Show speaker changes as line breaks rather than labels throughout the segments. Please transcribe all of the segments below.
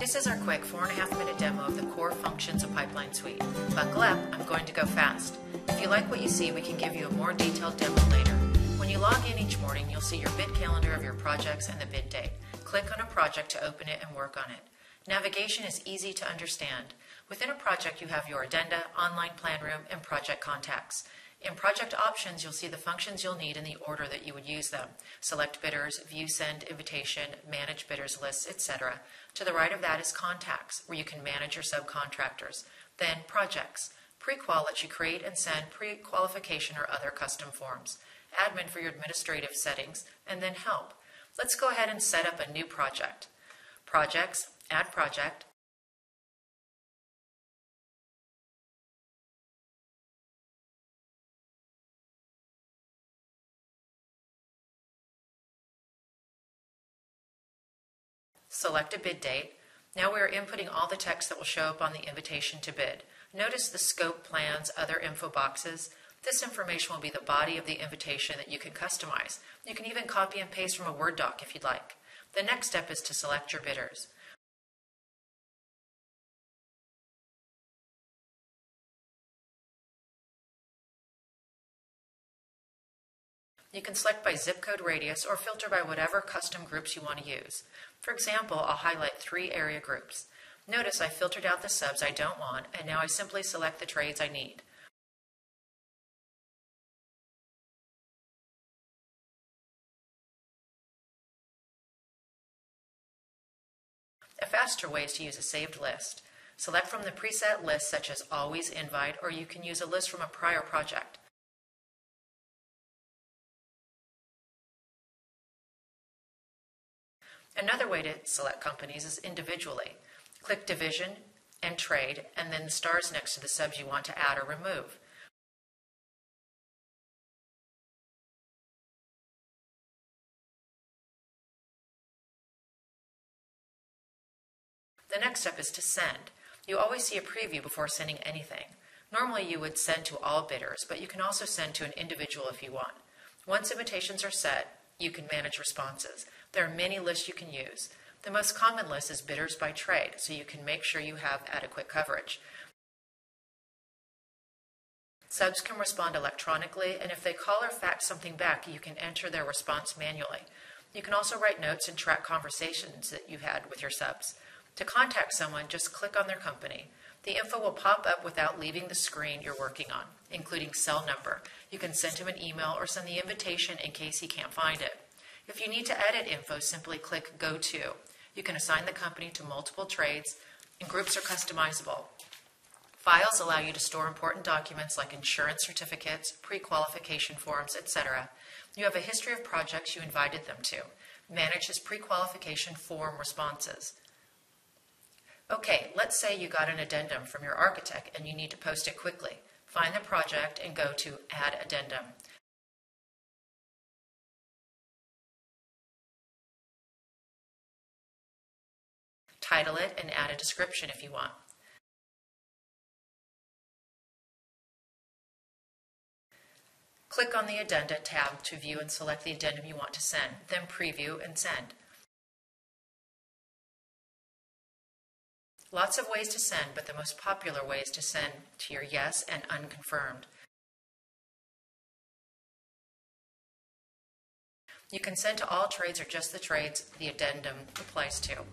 This is our quick four and a half minute demo of the core functions of Pipeline Suite. Buckle up, I'm going to go fast. If you like what you see, we can give you a more detailed demo later. When you log in each morning, you'll see your bid calendar of your projects and the bid date. Click on a project to open it and work on it. Navigation is easy to understand. Within a project, you have your addenda, online plan room, and project contacts. In project options, you'll see the functions you'll need in the order that you would use them. Select bidders, view send invitation, manage bidders lists, etc. To the right of that is contacts, where you can manage your subcontractors. Then projects. Pre-qual lets you create and send pre-qualification or other custom forms. Admin for your administrative settings, and then help. Let's go ahead and set up a new project. Projects, add project, Select a bid date. Now we are inputting all the text that will show up on the invitation to bid. Notice the scope plans, other info boxes. This information will be the body of the invitation that you can customize. You can even copy and paste from a Word doc if you'd like. The next step is to select your bidders. You can select by zip code radius or filter by whatever custom groups you want to use. For example, I'll highlight three area groups. Notice I filtered out the subs I don't want, and now I simply select the trades I need. A faster way is to use a saved list. Select from the preset list such as Always Invite, or you can use a list from a prior project. Another way to select companies is individually. Click Division and Trade, and then the stars next to the subs you want to add or remove. The next step is to send. You always see a preview before sending anything. Normally you would send to all bidders, but you can also send to an individual if you want. Once invitations are set, you can manage responses. There are many lists you can use. The most common list is bidders by trade, so you can make sure you have adequate coverage. Subs can respond electronically, and if they call or fax something back, you can enter their response manually. You can also write notes and track conversations that you've had with your subs. To contact someone, just click on their company. The info will pop up without leaving the screen you're working on, including cell number. You can send him an email or send the invitation in case he can't find it. If you need to edit info, simply click Go To. You can assign the company to multiple trades, and groups are customizable. Files allow you to store important documents like insurance certificates, pre-qualification forms, etc. You have a history of projects you invited them to. Manage his pre-qualification form responses. Okay, let's say you got an addendum from your architect and you need to post it quickly. Find the project and go to Add Addendum. Title it and add a description if you want. Click on the Addenda tab to view and select the addendum you want to send, then preview and send. Lots of ways to send, but the most popular way is to send to your yes and unconfirmed. You can send to all trades or just the trades the addendum applies to.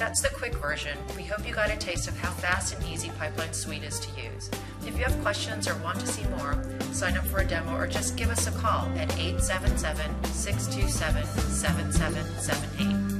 That's the quick version. We hope you got a taste of how fast and easy Pipeline Suite is to use. If you have questions or want to see more, sign up for a demo or just give us a call at 877 627 7778.